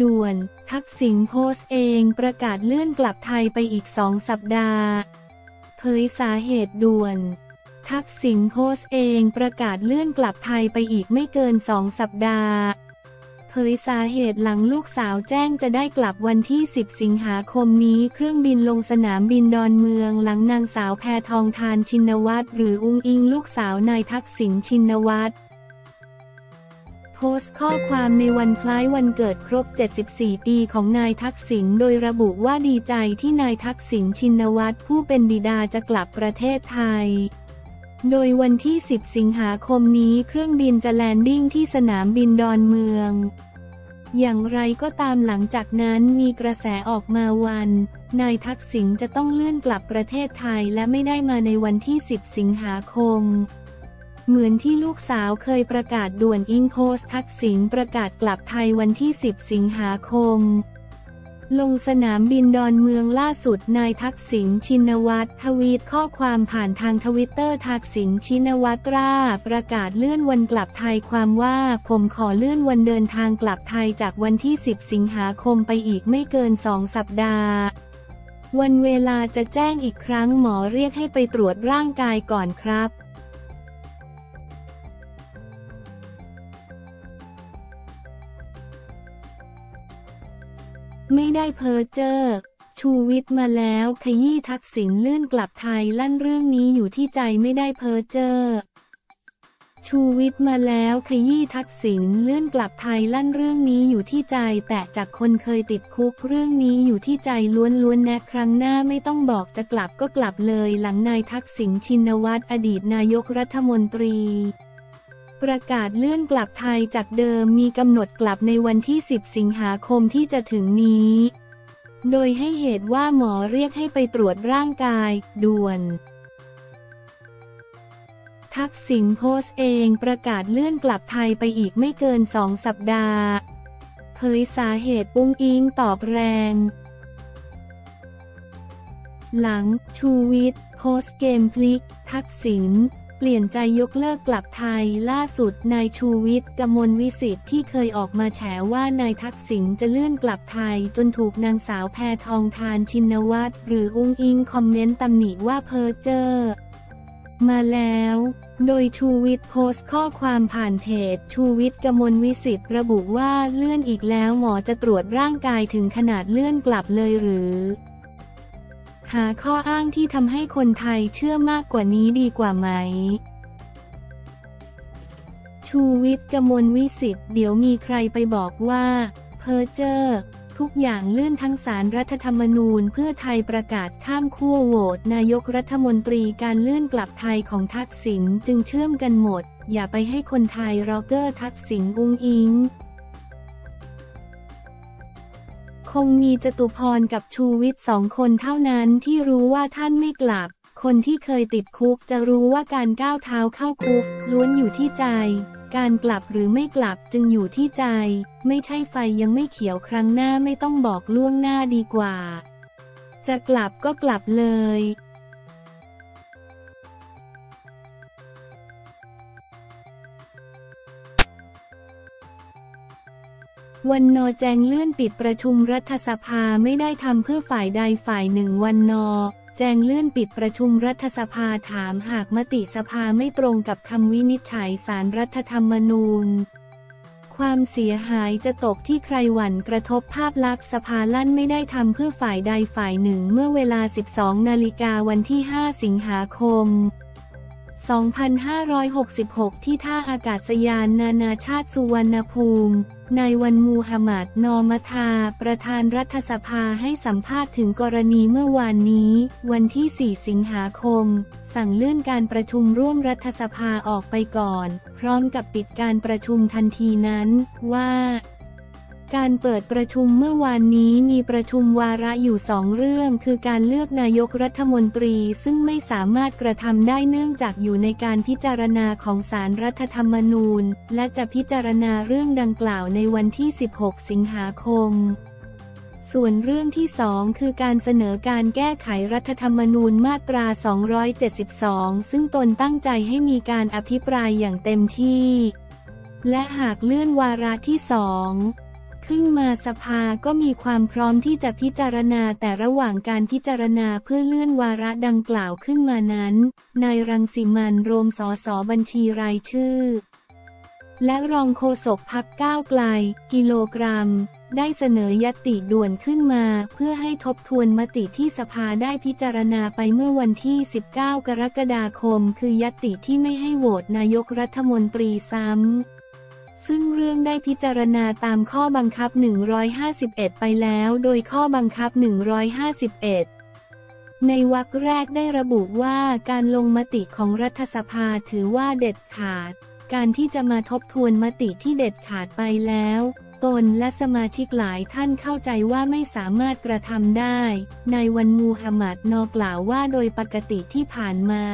ด่วน ทักษิณโพสต์เองประกาศเลื่อนกลับไทยไปอีกสองสัปดาห์ เผยสาเหตุด่วน ทักษิณโพสต์เองประกาศเลื่อนกลับไทยไปอีกไม่เกินสองสัปดาห์ เผยสาเหตุหลังลูกสาวแจ้งจะได้กลับวันที่ 10 สิงหาคมนี้เครื่องบินลงสนามบินดอนเมืองหลังนางสาวแพทองทานชินวัตรหรืออุ้งอิงลูกสาวนายทักษิณชินวัตรโพสต์ข้อความในวันคล้ายวันเกิดครบ 74 ปีของนายทักษิณโดยระบุว่าดีใจที่นายทักษิณชินวัตรผู้เป็นบิดาจะกลับประเทศไทย โดยวันที่ 10 สิงหาคมนี้เครื่องบินจะแลนดิ้งที่สนามบินดอนเมือง อย่างไรก็ตามหลังจากนั้นมีกระแสออกมาวัน นายทักษิณจะต้องเลื่อนกลับประเทศไทยและไม่ได้มาในวันที่ 10 สิงหาคม เหมือนที่ลูกสาวเคยประกาศด่วนอิงโพสทักษิณประกาศกลับไทยวันที่ 10 สิงหาคม ลงสนามบินดอนเมืองล่าสุดนายทักษิณชินวัตรทวีตข้อความผ่านทางทวิตเตอร์ทักษิณชินวัตราประกาศเลื่อนวันกลับไทยความว่า ผมขอเลื่อนวันเดินทางกลับไทยจากวันที่ 10 สิงหาคมไปอีกไม่เกินสองสัปดาห์ วันเวลาจะแจ้งอีกครั้งหมอเรียกให้ไปตรวจร่างกายก่อนครับ ไม่ได้เพ้อเจ้อชูวิทย์มาแล้วขยี้ทักษิณเลื่อนกลับไทยลั่นเรื่องนี้อยู่ที่ใจไม่ได้เพ้อเจ้อชูวิทย์มาแล้วขยี้ทักษิณเลื่อนกลับไทยลั่นเรื่องนี้อยู่ที่ใจ แต่จากคนเคยติดคุกเรื่องนี้อยู่ที่ใจล้วนๆนะครั้งหน้าไม่ต้องบอกจะกลับก็กลับเลย หลังนายทักษิณชินวัตรอดีตนายกรัฐมนตรี ประกาศเลื่อนกลับไทยจากเดิมมีกำหนดกลับในวันที่ 10 สิงหาคมที่จะถึงนี้ โดยให้เหตุว่าหมอเรียกให้ไปตรวจร่างกาย ด่วน ทักษิณโพสเองประกาศเลื่อนกลับไทยไปอีกไม่เกินสองสัปดาห์เผยสาเหตุปุ้งอิงตอบแรงหลัง ชูวิทย์โพสเกมพลิก ทักษิณ ปลี่ยนใจยกเลิกกลับไทยล่าสุดนายชูวิทย์กมลวิสิทธิ์ที่เคยออกมาแฉว่านายทักษิณจะเลื่อนกลับไทยจนถูกนางสาวแพทองทานชินวัตรหรืออุ้งอิงคอมเมนต์ตำหนิว่าเพ้อเจ้อมาแล้ว โดยชูวิทย์โพสต์ข้อความผ่านเพจชูวิทย์กมลวิสิทธิ์ระบุว่าเลื่อนอีกแล้วหมอจะตรวจร่างกายถึงขนาดเลื่อนกลับเลยหรือ หาข้ออ้างที่ทำให้คนไทยเชื่อมากกว่านี้ดีกว่าไหม ชูวิทย์กมลวิสิทธิ์เดี๋ยวมีใครไปบอกว่า เพ้อเจ้อทุกอย่างเลื่อนทั้งศาลรัฐธรรมนูญเพื่อไทยประกาศข้ามขั้วโหวตนายกรัฐมนตรีการเลื่อนกลับไทยของทักษิณจึงเชื่อมกันหมด อย่าไปให้คนไทยรอเก้อทักษิณอุ้งอิง คงมีจตุพรกับชูวิทย์สองคนเท่านั้นที่รู้ว่าท่านไม่กลับ คนที่เคยติดคุกจะรู้ว่าการก้าวเท้าเข้าคุก ล้วนอยู่ที่ใจ การกลับหรือไม่กลับจึงอยู่ที่ใจ ไม่ใช่ไฟยังไม่เขียวครั้งหน้าไม่ต้องบอกล่วงหน้าดีกว่า จะกลับก็กลับเลย วันนอแจงเลื่อนปิดประชุมรัฐสภาไม่ได้ทำเพื่อฝ่ายใดฝ่ายหนึ่งวันนอ แจงเลื่อนปิดประชุมรัฐสภาถามหากมติสภาไม่ตรงกับคำวินิจฉัยสารรัฐธรรมนูญ ความเสียหายจะตกที่ใครหวั่นกระทบภาพลักษณ์สภาลั่นไม่ได้ทำเพื่อฝ่ายใดฝ่ายหนึ่งเมื่อเวลา 12 นาฬิกาวันที่ 5 สิงหาคม 2566 ที่ท่าอากาศยานนานาชาติสุวรรณภูมินายวันมูฮัมหมัด นอมทา ประธานรัฐสภาให้สัมภาษณ์ถึงกรณีเมื่อวานนี้ วันที่ 4 สิงหาคม สั่งเลื่อนการประชุมร่วมรัฐสภาออกไปก่อน พร้อมกับปิดการประชุมทันทีนั้นว่า การเปิดประชุมเมื่อวานนี้มีประชุมวาระอยู่สองเรื่อง คือการเลือกนายกรัฐมนตรีซึ่งไม่สามารถกระทำได้เนื่องจากอยู่ในการพิจารณาของศารรัฐธรรมนูญ และจะพิจารณาเรื่องดังกล่าวในวันที่ 16 สิงหาคมส่วนเรื่องที่สองคือการเสนอการแก้ไขรัฐธรรมนูญมาตรา 272 ซึ่งตนตั้งใจให้มีการอภิปรายอย่างเต็มที่ และหากเลื่อนวาระที่สอง ขึ้นมาสภาก็มีความพร้อมที่จะพิจารณาแต่ระหว่างการพิจารณาเพื่อเลื่อนวาระดังกล่าวขึ้นมานั้น นายรังสิมันโรมสอสอบัญชีรายชื่อ และรองโฆษกพักก้าวไกล กิโลกรัม ได้เสนอยติด่วนขึ้นมาเพื่อให้ทบทวนมติที่สภาได้พิจารณาไปเมื่อวันที่ 19 กรกฎาคม คือยติที่ไม่ให้โหวตนายกรัฐมนตรีซ้ำ ซึ่งเรื่องได้พิจารณาตามข้อบังคับ 151 ไปแล้ว โดยข้อบังคับ 151ในวรรคแรกได้ระบุว่าการลงมติของรัฐสภาถือว่าเด็ดขาด การที่จะมาทบทวนมติที่เด็ดขาดไปแล้ว ตนและสมาชิกหลายท่านเข้าใจว่าไม่สามารถกระทำได้ ในวันมูฮัมหมัดนอกล่าวว่าโดยปกติที่ผ่านมา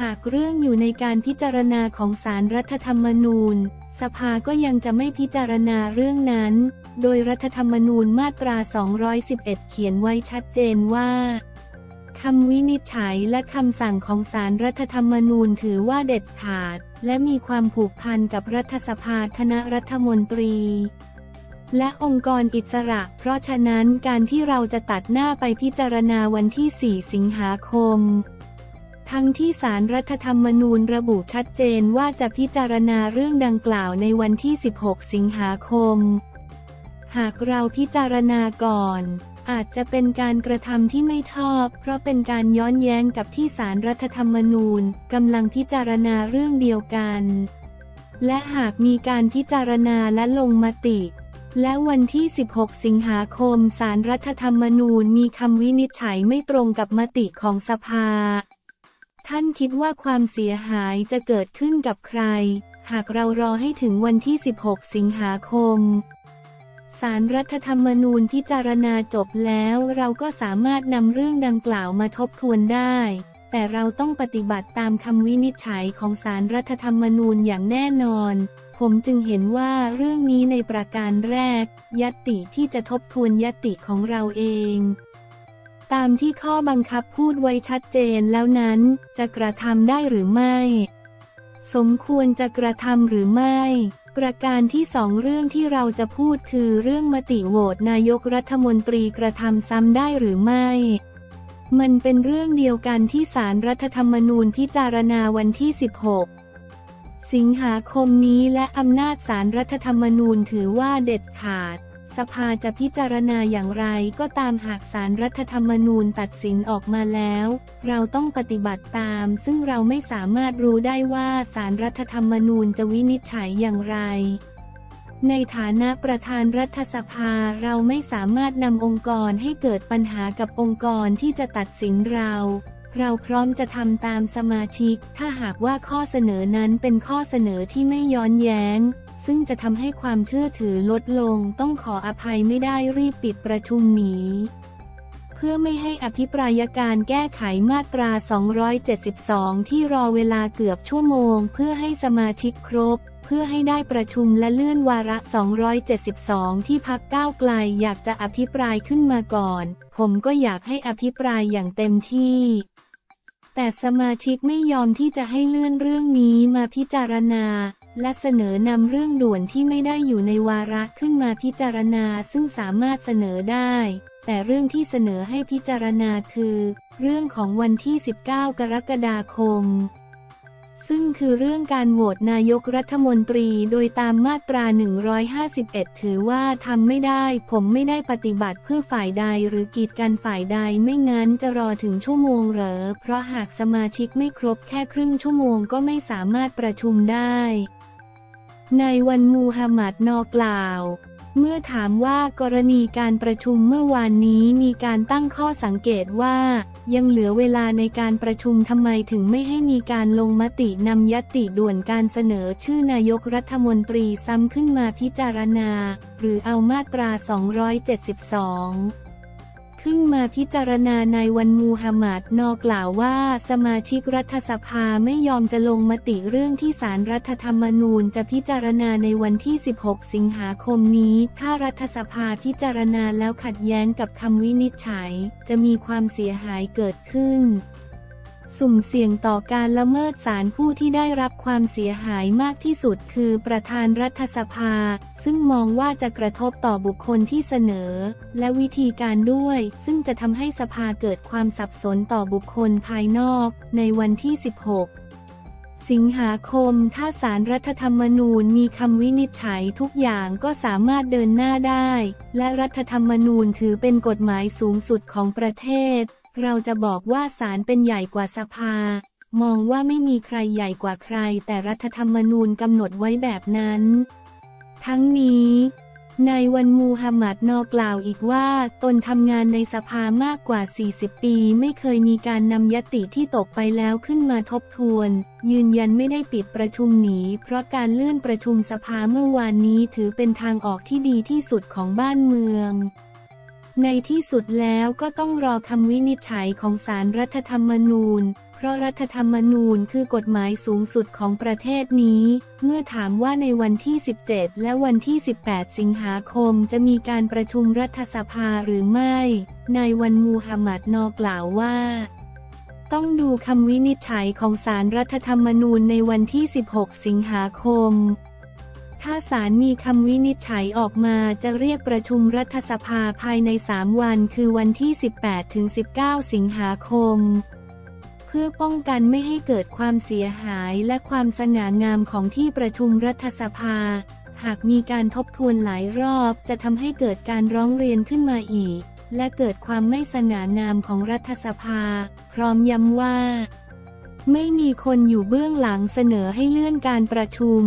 หากเรื่องอยู่ในการพิจารณาของศาลรรัฐธรรมนูญ สภาก็ยังจะไม่พิจารณาเรื่องนั้น โดยรัฐธรรมนูญมาตรา 211 เขียนไว้ชัดเจนว่าคำวินิจฉัยและคำสั่งของศาลรรัฐธรรมนูญถือว่าเด็ดขาด และมีความผูกพันกับรัฐสภาคณะรัฐมนตรี และองค์กรอิสระ เพราะฉะนั้นการที่เราจะตัดหน้าไปพิจารณาวันที่ 4 สิงหาคม ทั้งที่ศารรัฐธรรมนูญระบุชัดเจนว่าจะพิจารณาเรื่องดังกล่าวในวันที่ 16 สิงหาคม หากเราพิจารณาก่อน อาจจะเป็นการกระทำที่ไม่ชอบ เพราะเป็นการย้อนแย้งกับที่ศารรัฐธรรมนูญกำลังพิจารณาเรื่องเดียวกัน และหากมีการพิจารณาและลงมติและวันที่ 16 สิงหาคมศารรัฐธรรมนูญมีคำวินิจฉัยไม่ตรงกับมติของสภา ท่านคิดว่าความเสียหายจะเกิดขึ้นกับใคร หากเรารอให้ถึงวันที่ 16 สิงหาคมศารรัฐธรรมนูญพิจารณาจบแล้วเราก็สามารถนำเรื่องดังกล่าวมาทบทวนได้ แต่เราต้องปฏิบัติตามคำวินิจฉัยของศารรัฐธรรมนูญอย่างแน่นอน ผมจึงเห็นว่าเรื่องนี้ในประการแรกยติที่จะทบทวนยติของเราเอง ตามที่ข้อบังคับพูดไว้ชัดเจนแล้วนั้น จะกระทำได้หรือไม่ สมควรจะกระทำหรือไม่ ประการที่สองเรื่องที่เราจะพูดคือเรื่องมติโหวตนายกรัฐมนตรีกระทำซ้ำได้หรือไม่มันเป็นเรื่องเดียวกันที่ศารรัฐธรรมนูญพิจารณาวันที่ 16 สิงหาคมนี้และอำนาจศารรัฐธรรมนูญถือว่าเด็ดขาด สภาจะพิจารณาอย่างไรก็ตามหากศารรัฐธรรมนูญตัดสินออกมาแล้ว เราต้องปฏิบัติตาม ซึ่งเราไม่สามารถรู้ได้ว่าศารรัฐธรรมนูญจะวินิจฉัยอย่างไร ในฐานะประธานรัฐสภาเราไม่สามารถนำองค์กรให้เกิดปัญหากับองค์กรที่จะตัดสินเราเราพร้อมจะทำตามสมาชิก ถ้าหากว่าข้อเสนอนั้นเป็นข้อเสนอที่ไม่ย้อนแย้ง ซึ่งจะทำให้ความเชื่อถือลดลงต้องขออภัยไม่ได้รีบปิดประชุมหนีเพื่อไม่ให้อภิปรายการแก้ไขมาตรา 272 ที่รอเวลาเกือบชั่วโมง เพื่อให้สมาชิกครบ เพื่อให้ได้ประชุมและเลื่อนวาระ 272 ที่พักก้าวไกลอยากจะอภิปรายขึ้นมาก่อน ผมก็อยากให้อภิปรายอย่างเต็มที่ แต่สมาชิกไม่ยอมที่จะให้เลื่อนเรื่องนี้มาพิจารณา และเสนอนำเรื่องด่วนที่ไม่ได้อยู่ในวาระขึ้นมาพิจารณาซึ่งสามารถเสนอได้ แต่เรื่องที่เสนอให้พิจารณาคือ เรื่องของวันที่ 19 กรกฎาคม ซึ่งคือเรื่องการโหวตนายกรัฐมนตรีโดยตามมาตรา 151 ถือว่าทำไม่ได้ ผมไม่ได้ปฏิบัติเพื่อฝ่ายใดหรือกีดกันฝ่ายใดไม่งั้นจะรอถึงชั่วโมงเหรอ เพราะหากสมาชิกไม่ครบแค่ครึ่งชั่วโมงก็ไม่สามารถประชุมได้ในวันมูฮัมหมัดนอกล่าว เมื่อถามว่ากรณีการประชุมเมื่อวานนี้มีการตั้งข้อสังเกตว่า ยังเหลือเวลาในการประชุมทำไมถึงไม่ให้มีการลงมตินำยติด่วนการเสนอชื่อนายกรัฐมนตรีซ้ำขึ้นมาพิจารณา หรือเอามาตรา 272 ขึ้นมาพิจารณาในวันมูฮัมหมัดนอกล่าวว่า สมาชิกรัฐสภาไม่ยอมจะลงมติเรื่องที่สารรัฐธรรมนูญจะพิจารณาในวันที่ 16 สิงหาคมนี้ ถ้ารัฐสภาพิจารณาแล้วขัดแย้งกับคำวินิจฉัย จะมีความเสียหายเกิดขึ้น สุ่มเสี่ยงต่อการละเมิดศาลผู้ที่ได้รับความเสียหายมากที่สุดคือประธานรัฐสภา ซึ่งมองว่าจะกระทบต่อบุคคลที่เสนอ และวิธีการด้วย ซึ่งจะทำให้สภาเกิดความสับสนต่อบุคคลภายนอก ในวันที่ 16สิงหาคม ถ้าสารรัฐธรรมนูญมีคำวินิจฉัยทุกอย่างก็สามารถเดินหน้าได้ และรัฐธรรมนูญถือเป็นกฎหมายสูงสุดของประเทศ เราจะบอกว่าศาลเป็นใหญ่กว่าสภา มองว่าไม่มีใครใหญ่กว่าใคร แต่รัฐธรรมนูญกำหนดไว้แบบนั้น ทั้งนี้นายวันมูฮัมหมัดนอกล่าวอีกว่าตนทำงานในสภามากกว่า 40 ปี ไม่เคยมีการนำยติที่ตกไปแล้วขึ้นมาทบทวน ยืนยันไม่ได้ปิดประชุมหนี เพราะการเลื่อนประชุมสภาเมื่อวานนี้ถือเป็นทางออกที่ดีที่สุดของบ้านเมือง ในที่สุดแล้วก็ต้องรอคำวินิจฉัยของศาลรรัฐธรรมนูญ เพราะรัฐธรรมนูญคือกฎหมายสูงสุดของประเทศนี้ เมื่อถามว่าในวันที่ 17 และวันที่ 18 สิงหาคมจะมีการประชุมรัฐสภาหรือไม่ นายวันมูฮัมหมัดนอกล่าวว่าต้องดูคำวินิจฉัยของศาลรรัฐธรรมนูญในวันที่ 16 สิงหาคม ถ้าศาลมีคำวินิจฉัยออกมาจะเรียกประชุมรัฐสภาภายใน 3 วันคือวันที่ 18ถึง19 สิงหาคม เพื่อป้องกันไม่ให้เกิดความเสียหายและความสง่างามของที่ประชุมรัฐสภา หากมีการทบทวนหลายรอบจะทำให้เกิดการร้องเรียนขึ้นมาอีก และเกิดความไม่สง่างามของรัฐสภา พร้อมย้ำว่า ไม่มีคนอยู่เบื้องหลังเสนอให้เลื่อนการประชุม